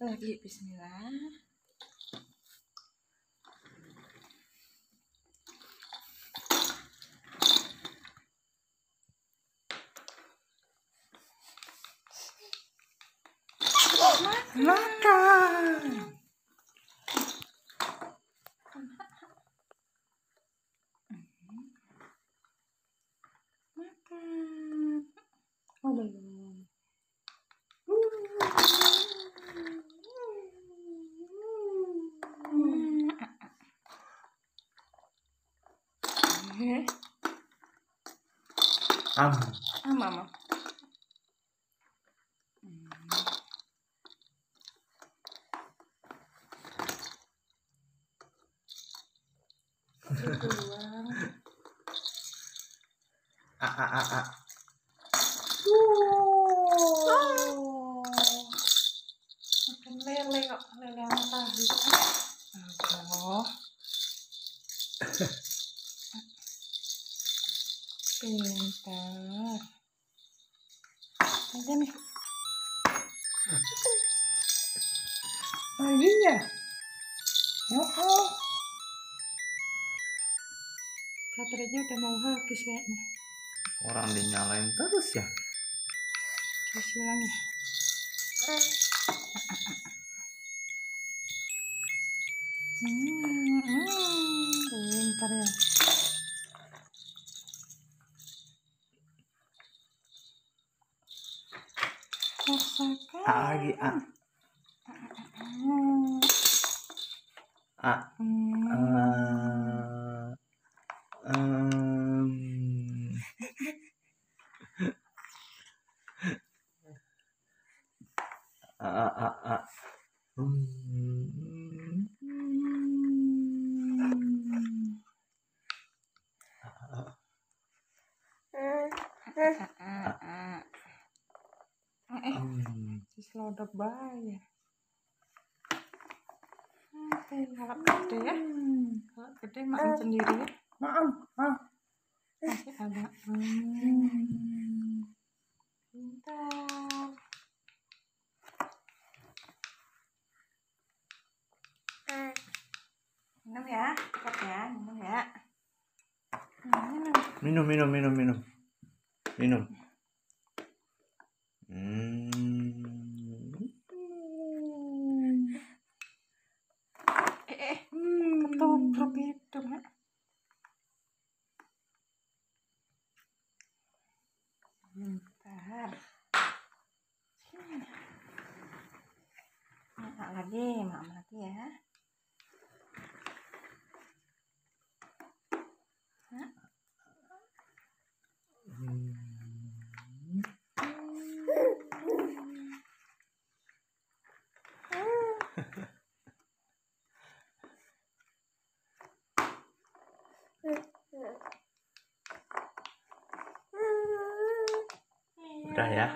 lagi Bismillah. Makan. makan oh belum Am. ah mama Dibuang. A a a a. Oh. Pintar. Ada nih. Lagi ya. Oh, oh. Baterainya udah mau habis kayaknya. Orang dinyalain terus ya. Terus ulang ya. Hmm, pintar ya. Rasakan. A lagi A. A. Hmm. Em. A a a a. Hmm. Ah. Eh, eh, Hmm. si selodok bayi. Oke, kalau gede ya. Kalau gede makan sendiri ya. Maaf, maaf. Masih ada. Hmm. Pintar. Minum ya, cepat ya, minum ya. Hmm, minum. Minum, minum, minum, minum. Minum. Hmm. Eh, eh, ketubruk itu, Mak. Bentar. Sini. Lagi, mak lagi ya. Hah? Udah ya?